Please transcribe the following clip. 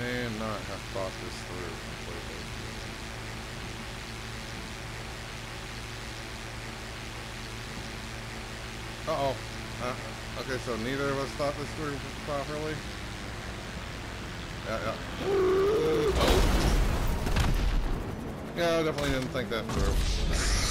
may not have thought this through completely. Uh-oh. Uh, okay, so neither of us thought this through properly? Yeah, yeah. Oh. Yeah, I definitely didn't think that through.